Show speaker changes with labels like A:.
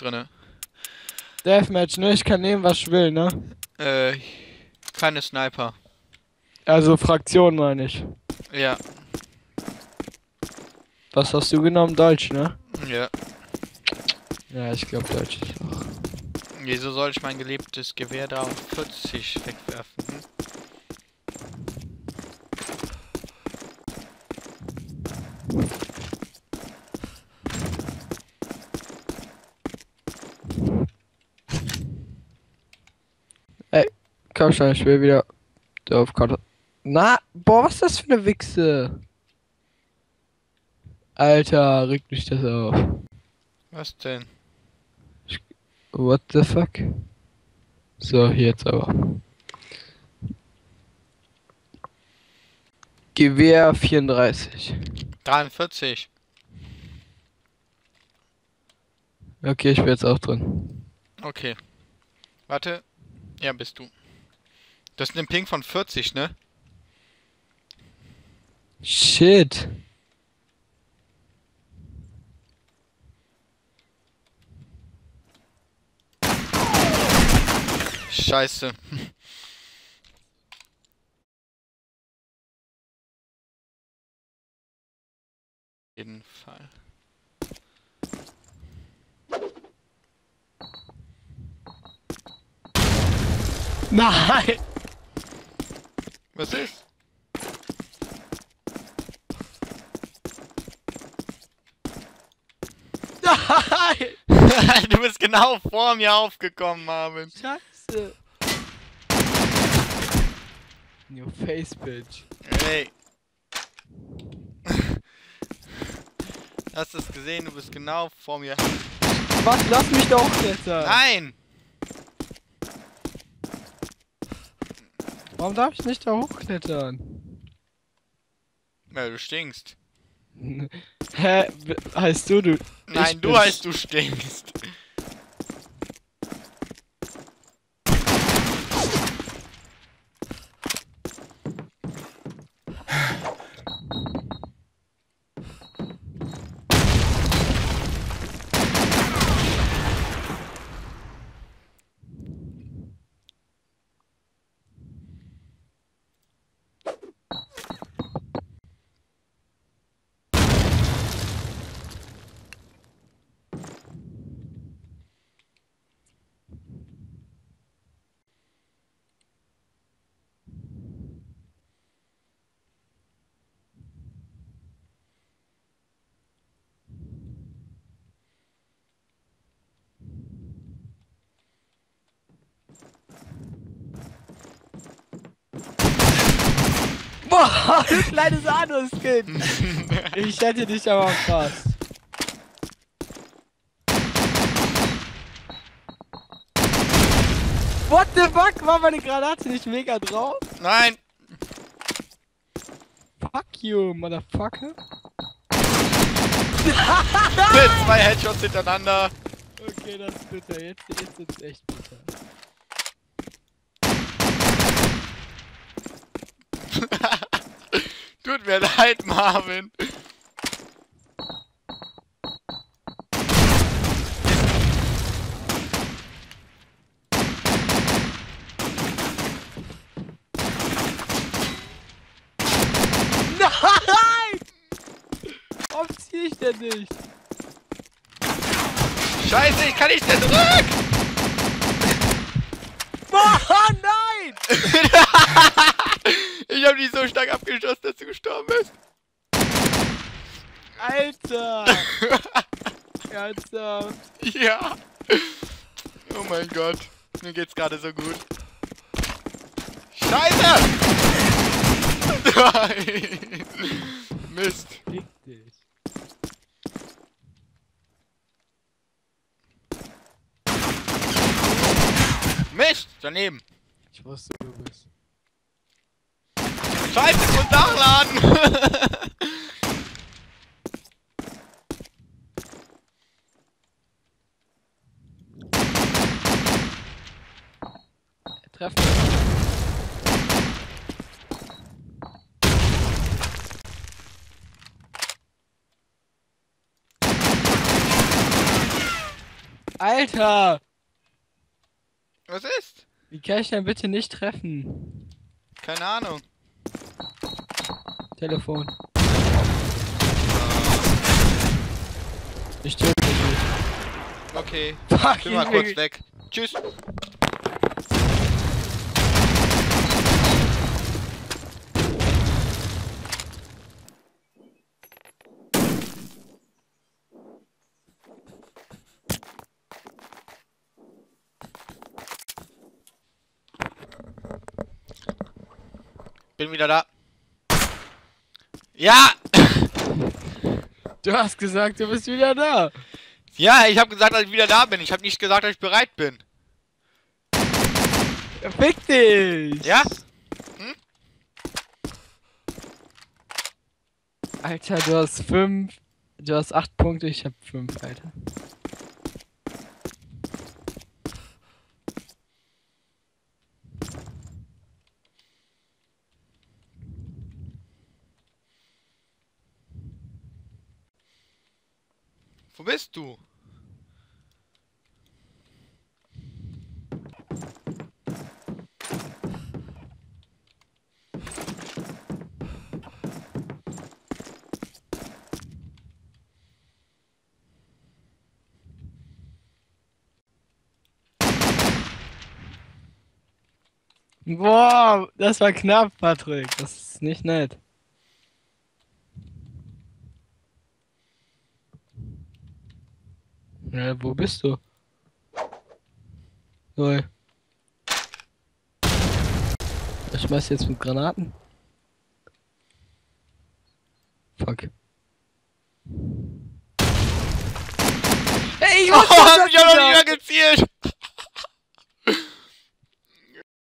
A: drinne.
B: Deathmatch, ne? Ich kann nehmen, was ich will, ne?
A: Äh, keine Sniper.
B: Also Fraktion meine ich.
A: Ja,
B: Was hast du genommen? Deutsch, ne?
A: ja.
B: Ja, ich glaube Deutsch ist auch.
A: Wieso soll ich mein geliebtes Gewehr da auf 40 wegwerfen? Hm?
B: Komm schon, ich will wieder auf Karte. Na, boah, was ist das für eine Wichse? Alter, regt mich das auf.
A: Was denn?
B: What the fuck? So, jetzt aber. Gewehr 34.
A: 43.
B: Okay, ich bin jetzt auch drin.
A: Okay. Warte. Ja, bist du. Das ist ein Ping von 40, ne?
B: Shit.
A: Scheiße. jeden Fall.
B: Nein!
A: Was ist?
B: Nein!
A: du bist genau vor mir aufgekommen, Marvin.
B: Scheiße. New face, bitch.
A: Hey. Hast du es gesehen? Du bist genau vor mir.
B: Was? Lass mich doch klettern.
A: Nein!
B: Warum darf ich nicht da hochklettern?
A: Weil du stinkst.
B: Hä? Heißt du, du?
A: Nein, du
B: bin-
A: heißt du stinkst.
B: Boah, du kleines Anuskind. ich hätte dich aber fast. What the fuck? War meine Granate nicht mega drauf?
A: Nein!
B: Fuck you, motherfucker.
A: Mit zwei Headshots hintereinander.
B: Okay, das ist bitter. Jetzt, jetzt ist echt bitter.
A: Mir leid, Marvin.
B: Nein! Warum ich denn nicht?
A: Scheiße, ich kann nicht zurück!
B: Boah, nein!
A: Ich hab dich so stark abgeschossen, dass du gestorben bist.
B: Alter! Ernsthaft?
A: Ja. Oh mein Gott. Mir geht's gerade so gut. Scheiße! Nein! Mist.
B: Fick dich.
A: Mist! Daneben.
B: Ich wusste, du.
A: Scheiße, ich muss nachladen!
B: Treffen. Alter!
A: Was ist?
B: Wie kann ich denn bitte nicht treffen?
A: Keine Ahnung.
B: Telefon. Ich töte dich nicht.
A: Okay.
B: Fuck,
A: Ich bin mal kurz weg. Tschüss. Bin wieder da. Ja!
B: Du hast gesagt, du bist wieder da.
A: Ja, ich habe gesagt, dass ich wieder da bin. Ich habe nicht gesagt, dass ich bereit bin.
B: Fick dich!
A: Ja?
B: Alter, du hast fünf. Du hast acht Punkte, ich hab fünf, Alter.
A: Wo bist du?
B: Boah, das war knapp, Patrick. Das ist nicht nett. Ja, wo bist du? Null. Ich schmeiß jetzt mit Granaten. Fuck. Ey, ich
A: Oh, hab ich auch noch nicht